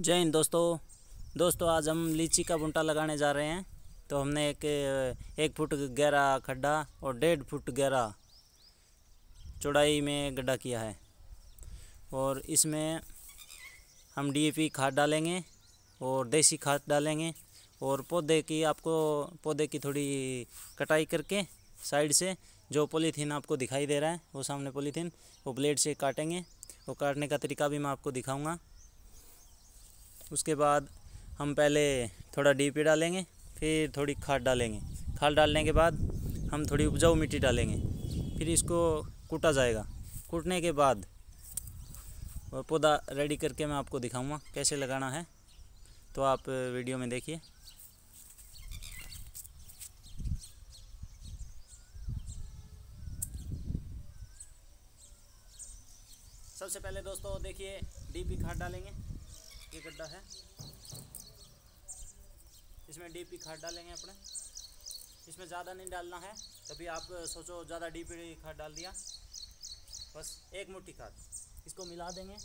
जय हिंद दोस्तों। दोस्तों, आज हम लीची का बुंटा लगाने जा रहे हैं। तो हमने एक एक फुट गहरा खड्डा और डेढ़ फुट गहरा चौड़ाई में गड्ढा किया है। और इसमें हम डीएपी खाद डालेंगे और देसी खाद डालेंगे और पौधे की आपको, पौधे की थोड़ी कटाई करके साइड से जो पॉलीथीन आपको दिखाई दे रहा है, वो सामने पॉलीथीन, वो ब्लेड से काटेंगे। वो काटने का तरीका भी मैं आपको दिखाऊँगा। उसके बाद हम पहले थोड़ा डी पी डालेंगे, फिर थोड़ी खाद डालेंगे। खाद डालने के बाद हम थोड़ी उपजाऊ मिट्टी डालेंगे, फिर इसको कूटा जाएगा। कूटने के बाद और पौधा रेडी करके मैं आपको दिखाऊँगा कैसे लगाना है। तो आप वीडियो में देखिए। सबसे पहले दोस्तों देखिए डीपी खाद डालेंगे। ये गड्ढा है। इसमें डीपी खाद डालेंगे अपने। इसमें ज़्यादा नहीं डालना है, तभी आप सोचो ज़्यादा डीपी खाद डाल दिया। बस एक मुट्ठी खाद। इसको मिला देंगे।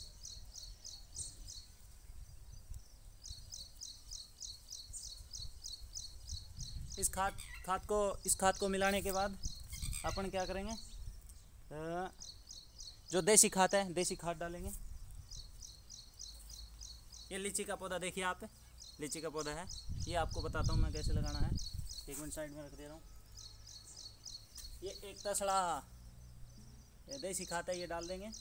इस खाद खाद को, इस खाद को मिलाने के बाद अपन क्या करेंगे जो देसी खाद है, देसी खाद डालेंगे। ये लीची का पौधा देखिए आप। लीची का पौधा है। ये आपको बताता हूँ मैं कैसे लगाना है। एक मिनट साइड में रख दे रहा हूँ। ये एक तसड़ा ये देसी खाता है, ये डाल देंगे।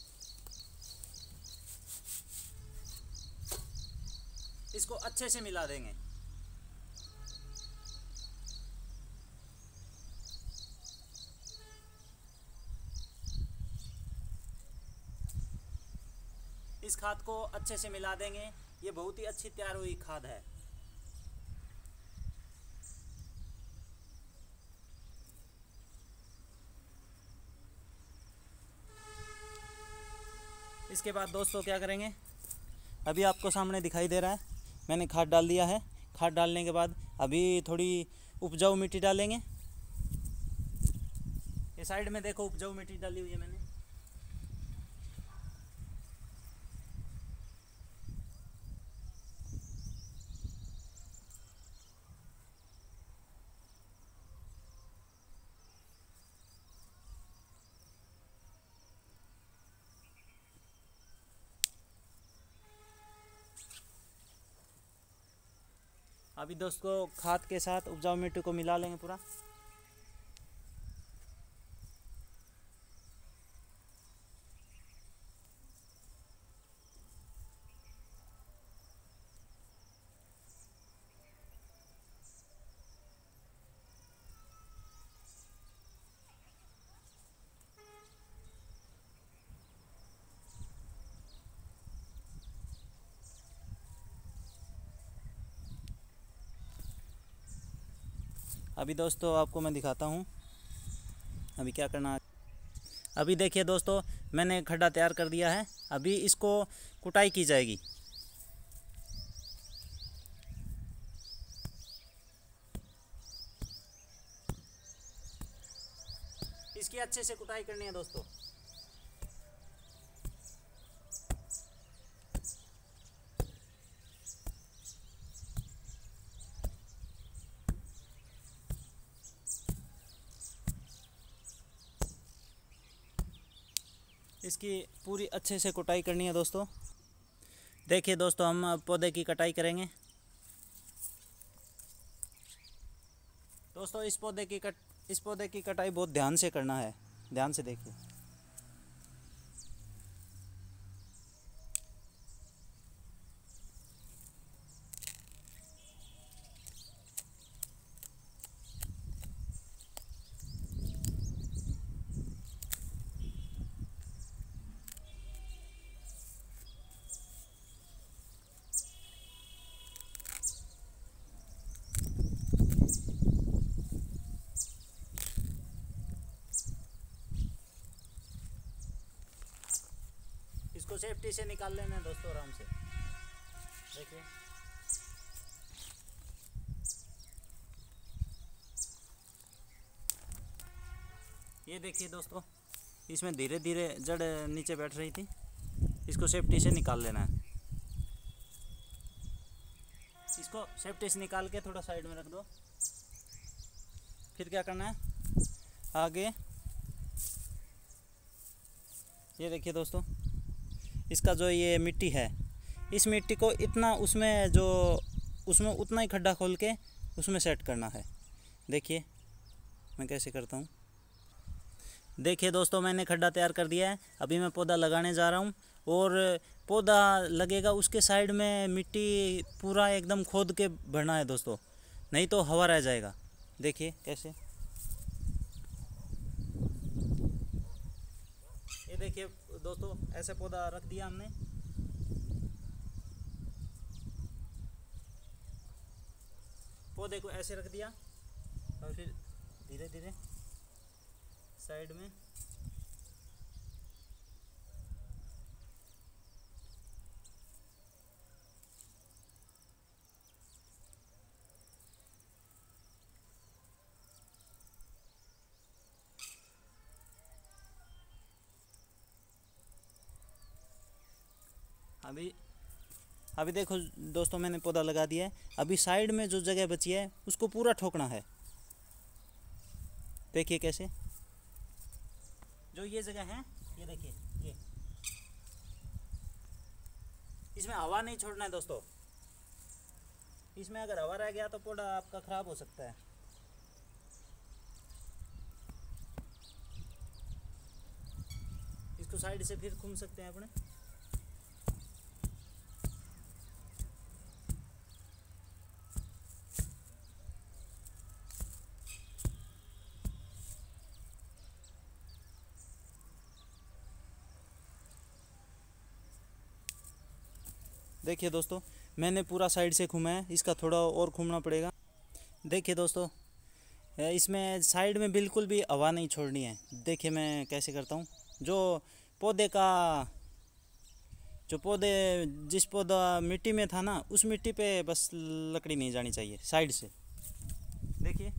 इसको अच्छे से मिला देंगे। इस खाद को अच्छे से मिला देंगे। ये बहुत ही अच्छी तैयार हुई खाद है। इसके बाद दोस्तों क्या करेंगे? अभी आपको सामने दिखाई दे रहा है, मैंने खाद डाल दिया है। खाद डालने के बाद अभी थोड़ी उपजाऊ मिट्टी डालेंगे। ये साइड में देखो, उपजाऊ मिट्टी डाली हुई है मैंने। अभी दोस्तों खाद के साथ उपजाऊ मिट्टी को मिला लेंगे पूरा। अभी दोस्तों आपको मैं दिखाता हूँ। अभी क्या करना अभी देखिए दोस्तों, मैंने खड्डा तैयार कर दिया है। अभी इसको कुटाई की जाएगी। इसकी अच्छे से कुटाई करनी है दोस्तों। इसकी पूरी अच्छे से कटाई करनी है दोस्तों। देखिए दोस्तों, हम पौधे की कटाई करेंगे। दोस्तों, इस पौधे की कट, इस पौधे की कटाई बहुत ध्यान से करना है। ध्यान से देखिए। इसको सेफ्टी से निकाल लेना है दोस्तों आराम से। देखिए। ये देखिए दोस्तों, इसमें धीरे धीरे जड़ नीचे बैठ रही थी। इसको सेफ्टी से निकाल लेना है। इसको सेफ्टी से निकाल के थोड़ा साइड में रख दो। फिर क्या करना है? आगे। ये देखिए दोस्तों इसका जो ये मिट्टी है, इस मिट्टी को इतना उसमें जो, उसमें उतना ही खड्डा खोल के उसमें सेट करना है। देखिए, मैं कैसे करता हूँ। देखिए दोस्तों, मैंने खड्डा तैयार कर दिया है। अभी मैं पौधा लगाने जा रहा हूँ और पौधा लगेगा उसके साइड में मिट्टी पूरा एकदम खोद के भरना है दोस्तों। नहीं तो हवा रह जाएगा। देखिए कैसे। ये देखिए दोस्तों, ऐसे पौधा रख दिया हमने। पौधे को ऐसे रख दिया और फिर धीरे धीरे साइड में अभी अभी देखो दोस्तों, मैंने पौधा लगा दिया है। अभी साइड में जो जगह बची है, उसको पूरा ठोकना है। देखिए कैसे। जो ये जगह है, ये देखिए, ये। इसमें हवा नहीं छोड़ना है दोस्तों। इसमें अगर हवा रह गया तो पौधा आपका ख़राब हो सकता है। इसको साइड से फिर घूम सकते हैं अपने। देखिए दोस्तों, मैंने पूरा साइड से घूमा है, इसका थोड़ा और घूमना पड़ेगा। देखिए दोस्तों इसमें साइड में बिल्कुल भी हवा नहीं छोड़नी है। देखिए मैं कैसे करता हूँ, जो पौधे का, जो पौधे, जिस पौधा मिट्टी में था ना, उस मिट्टी पे बस लकड़ी नहीं जानी चाहिए, साइड से देखिए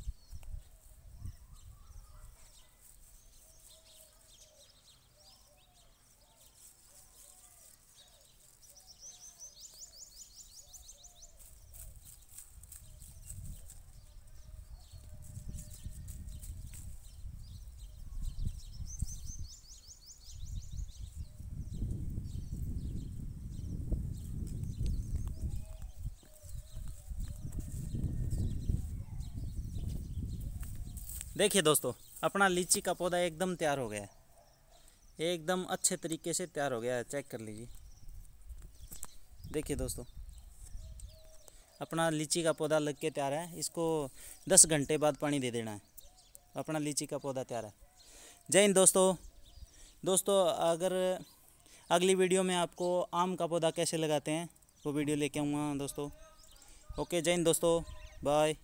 देखिए दोस्तों, अपना लीची का पौधा एकदम तैयार हो गया है। एकदम अच्छे तरीके से तैयार हो गया है, चेक कर लीजिए। देखिए दोस्तों, अपना लीची का पौधा लग के तैयार है। इसको दस घंटे बाद पानी दे देना है। अपना लीची का पौधा तैयार है। जय हिंद दोस्तों। दोस्तों, अगर अगली वीडियो में आपको आम का पौधा कैसे लगाते हैं, वो वीडियो लेके आऊँगा दोस्तों। ओके, जय हिंद दोस्तों। बाय।